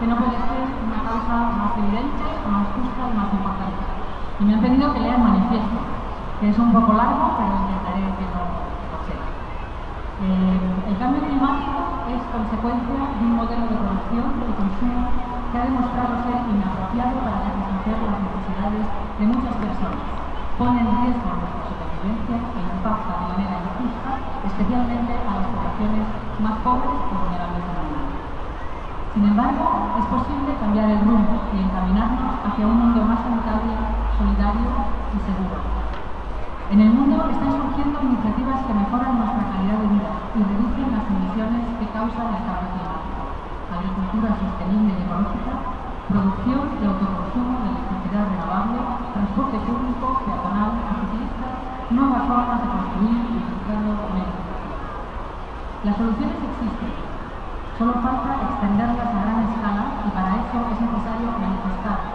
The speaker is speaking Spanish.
que no puede ser una causa más evidente, más justa y más importante. Y me han pedido que lea el manifiesto, que es un poco largo, pero intentaré que lo sea. Eh, el cambio climático es consecuencia de un modelo de producción y consumo que ha demostrado ser inapropiado para satisfacer las necesidades de muchas personas, pone en riesgo nuestra supervivencia e impacta de manera injusta, especialmente a las poblaciones más pobres y vulnerables de la. Sin embargo, es posible cambiar el rumbo y encaminarnos hacia un mundo más sanitario, solidario y seguro. En el mundo están surgiendo iniciativas que mejoran nuestra calidad de vida y reducen las emisiones que el cambio climático. Agricultura sostenible y ecológica, producción y autoconsumo de electricidad renovable, transporte público, peatonal ciclista, nuevas formas de construir y utilizando menos Las soluciones existen, solo falta extenderlas a gran escala y para eso es necesario manifestar